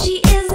She is